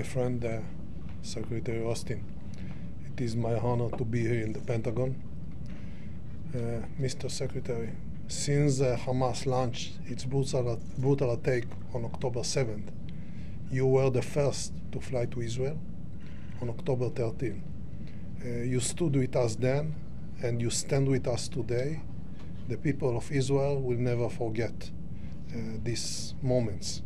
my friend uh, Secretary Austin. It is my honor to be here in the Pentagon. Uh, Mr. Secretary, since uh, Hamas launched its brutal, brutal attack on October 7th, you were the first to fly to Israel on October 13th. Uh, you stood with us then, and you stand with us today. The people of Israel will never forget uh, these moments.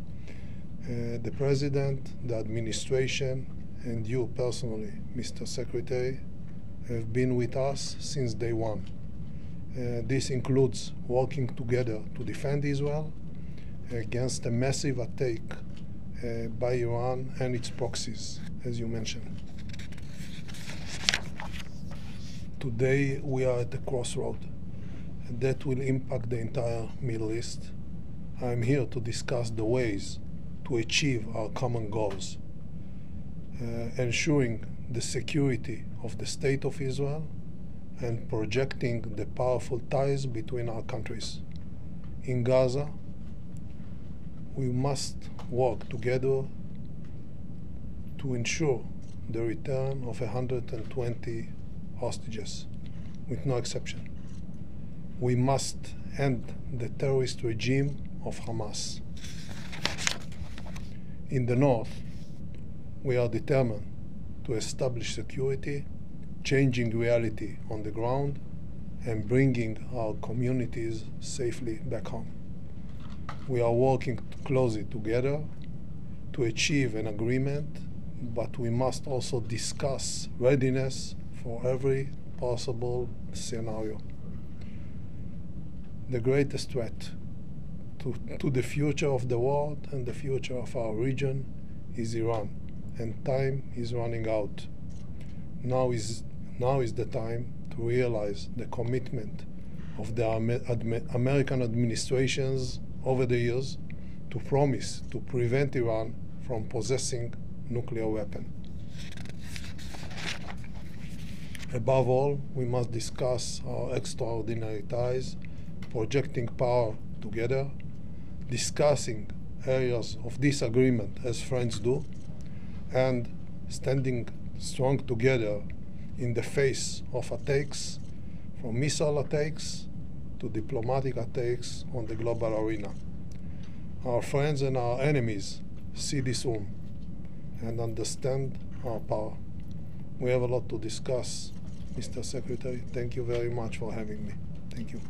Uh, the President, the administration, and you personally, Mr. Secretary, have been with us since day one. Uh, this includes working together to defend Israel against a massive attack uh, by Iran and its proxies, as you mentioned. Today we are at a crossroad that will impact the entire Middle East. I'm here to discuss the ways to achieve our common goals, uh, ensuring the security of the State of Israel and projecting the powerful ties between our countries. In Gaza, we must work together to ensure the return of 120 hostages, with no exception. We must end the terrorist regime of Hamas. In the north, we are determined to establish security, changing reality on the ground, and bringing our communities safely back home. We are working closely together to achieve an agreement, but we must also discuss readiness for every possible scenario. The greatest threat to, to the future of the world and the future of our region is Iran, and time is running out. Now is, now is the time to realize the commitment of the American administrations over the years to promise to prevent Iran from possessing nuclear weapon. Above all, we must discuss our extraordinary ties, projecting power together discussing areas of disagreement as friends do, and standing strong together in the face of attacks, from missile attacks to diplomatic attacks on the global arena. Our friends and our enemies see this room and understand our power. We have a lot to discuss, Mr. Secretary. Thank you very much for having me. Thank you.